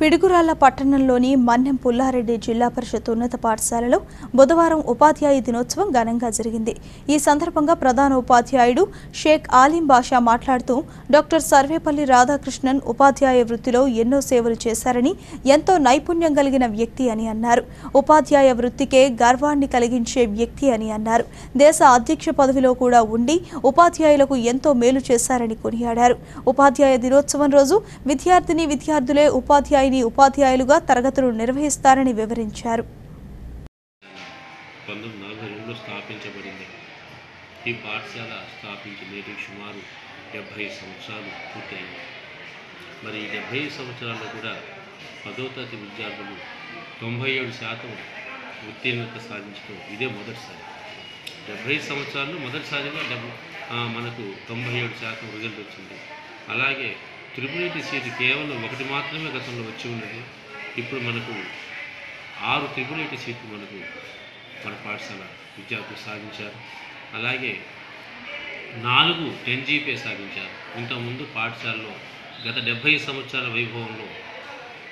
పిడుగురాళ్ళ పట్టణంలోని మన్నెం పుల్లారెడ్డి జిల్లా పరిషత్ ఉన్నత పాఠశాలలో బుధవారం ఉపాధ్యాయ దినోత్సవం ఘనంగా జరిగింది. ఈ సందర్భంగా ప్రధాన ఉపాధ్యాయుడు షేక్ ఆలిం బాషా మాట్లాడుతూ డాక్టర్ సర్వేపల్లి రాధాకృష్ణన్ ఉపాధ్యాయ వృత్తిలో ఎన్నో సేవలు చేశారని ఎంతో నైపుణ్యం కలిగిన వ్యక్తి అని అన్నారు. ఉపాధ్యాయ వృత్తికే గర్వాన్ని కలిగించే వ్యక్తి అని అన్నారు. దేశ అధ్యక్ష పదవిలో కూడా ఉండి ఉపాధ్యాయులకు ఎంతో మేలు చేశారని కొనియాడారు. ఉపాధ్యాయ దినోత్సవం రోజు విద్యార్థిని విద్యార్థులే ఉపాధ్యాయ స్థాయిని ఉపాధ్యాయులుగా తరగతులు నిర్వహిస్తారని వివరించారు. పంతొమ్మిది నలభై రెండులో స్థాపించబడింది. ఈ పాఠశాల స్థాపించి నేటికి సుమారు డెబ్భై సంవత్సరాలు పూర్తయింది. మరి ఈ డెబ్భై సంవత్సరాల్లో కూడా పదో తరగతి విద్యార్థులు తొంభై ఏడు శాతం ఉత్తీర్ణత సాధించడం ఇదే మొదటిసారి. డెబ్భై సంవత్సరాలు మొదటిసారిగా డెబ్ ఆ, మనకు తొంభై ఏడు శాతం రిజల్ట్ వచ్చింది. అలాగే త్రిపుల్ సీటు కేవలం ఒకటి మాత్రమే గతంలో వచ్చి ఉన్నది. ఇప్పుడు మనకు ఆరు త్రిపుల్ సీట్లు మనకు మన పాఠశాల విద్యార్థులు సాధించారు. అలాగే నాలుగు టెన్ జీపీ సాధించారు. ఇంతకుముందు పాఠశాలలో గత డెబ్భై సంవత్సరాల వైభవంలో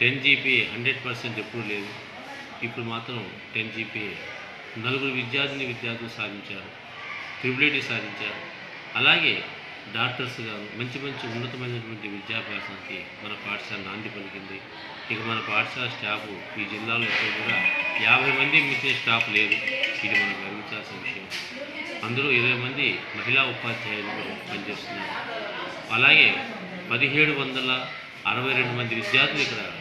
టెన్ జీపీ హండ్రెడ్ పర్సెంట్ ఎప్పుడూ లేదు. ఇప్పుడు మాత్రం టెన్ జీపీ నలుగురు విద్యార్థిని విద్యార్థులు సాధించారు. త్రిపుల్ సాధించారు. అలాగే డాక్టర్స్ గారు మంచి మంచి ఉన్నతమైనటువంటి విద్యాభ్యాసానికి మన పాఠశాల నాంది పలికింది. ఇక మన పాఠశాల స్టాఫ్ ఈ జిల్లాలో ఎక్కడ కూడా యాభై మంది మించిన స్టాఫ్ లేదు. ఇది మనం గర్వించాల్సిన విషయం. అందులో ఇరవై మంది మహిళా ఉపాధ్యాయులు పనిచేస్తున్నారు. అలాగే పదిహేడు వందల అరవై రెండు మంది విద్యార్థులు ఇక్కడ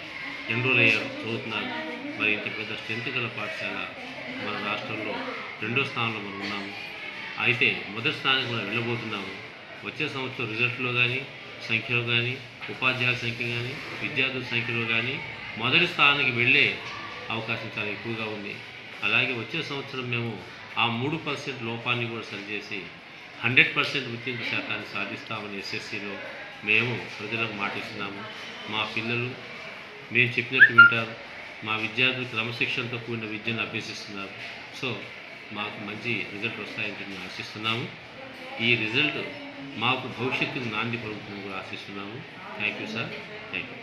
ఎన్రోల్ అయ్యారు చదువుతున్నారు. మరి ఇంత పెద్ద స్ట్రెంత్ గల పాఠశాల మన రాష్ట్రంలో రెండో స్థానంలో మనం ఉన్నాము. అయితే మొదటి స్థానం కూడా వెళ్ళబోతున్నాము. వచ్చే సంవత్సరం రిజల్ట్లో కానీ సంఖ్యలో కానీ ఉపాధ్యాయుల సంఖ్య కానీ విద్యార్థుల సంఖ్యలో కానీ మొదటి స్థానానికి వెళ్ళే అవకాశం చాలా ఎక్కువగా ఉంది. అలాగే వచ్చే సంవత్సరం మేము ఆ మూడు పర్సెంట్ లోపాన్ని కూడా సరిచేసి హండ్రెడ్ పర్సెంట్ ఉత్తీర్ణ శాతాన్ని సాధిస్తామని ఎస్ఎస్సిలో మేము ప్రజలకు మాటిస్తున్నాము మా పిల్లలు మేము చెప్పినట్టు వింటారు. మా విద్యార్థులు క్రమశిక్షణతో కూడిన విద్యను అభ్యసిస్తున్నారు. సో మాకు మంచి రిజల్ట్ వస్తాయని మేము ఆశిస్తున్నాము. ఈ రిజల్ట్ మాకు భవిష్యత్తుకు నాంది పలుకుతుందని కూడా ఆశిస్తున్నాము. Thank you sir thank you